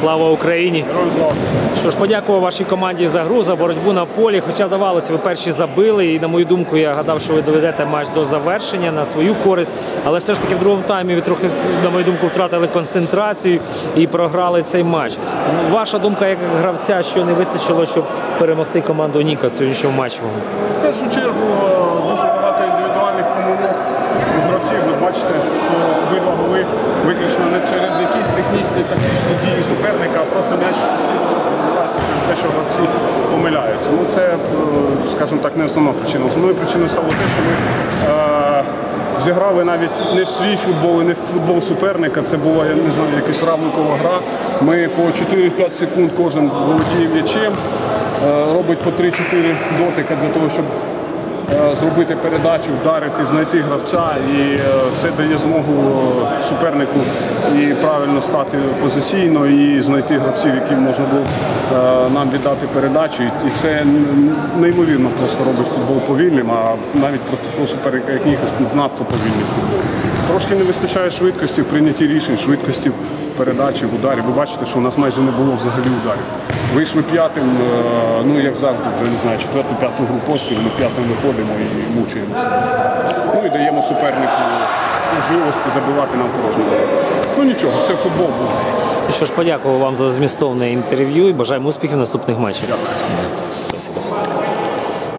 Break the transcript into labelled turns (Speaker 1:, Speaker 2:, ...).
Speaker 1: Слава Україні! Що ж, подякував вашій команді за гру, за боротьбу на полі. Хоча вдавалося, ви перші забили. І на мою думку, я гадав, що ви доведете матч до завершення на свою користь. Але все ж таки в другому таймі ви трохи, на мою думку, втратили концентрацію і програли цей матч. Ваша думка як гравця, що не вистачило, щоб перемогти команду Ніка в сьогоднішньому матчі?
Speaker 2: В першу чергу е, дуже багато індивідуальних помилок у гравців. Ви бачите, що обидва голи виключно не через технічні тактичні дії суперника, а просто м'яч постійно через те, що гравці помиляються. Ну це, е, скажімо так, не основна причина. Основною причиною стало те, що ми е, зіграли навіть не в свій футбол, і не в футбол суперника. Це була, я не знаю, якась равникова гра. Ми по 4-5 секунд кожен володіє м'ячем. Е, робить по 3-4 дотика для того, щоб е, зробити передачу, вдарити, знайти гравця. І е, це дає змогу супернику і правильно стати позиційно і знайти гравців, яким можна було е, нам віддати передачу. І це неймовірно просто робить футбол повільним, а навіть проти такого суперника, як Нікас, надто повільний футбол. Трошки не вистачає швидкості в прийнятті рішень, швидкості передачі, в ударі. Ви бачите, що у нас майже не було взагалі ударів. Вийшли п'ятим, е, ну як завжди, вже не знаю, четверту, п'яту гру поспіль, ми п'ятим виходимо і мучаємося. Ну і даємо супернику можливості забивати нам порожні. Ну нічого, це футбол був.
Speaker 1: Що ж, подякував вам за змістовне інтерв'ю і бажаємо успіхів в наступних матчах. Спасибо.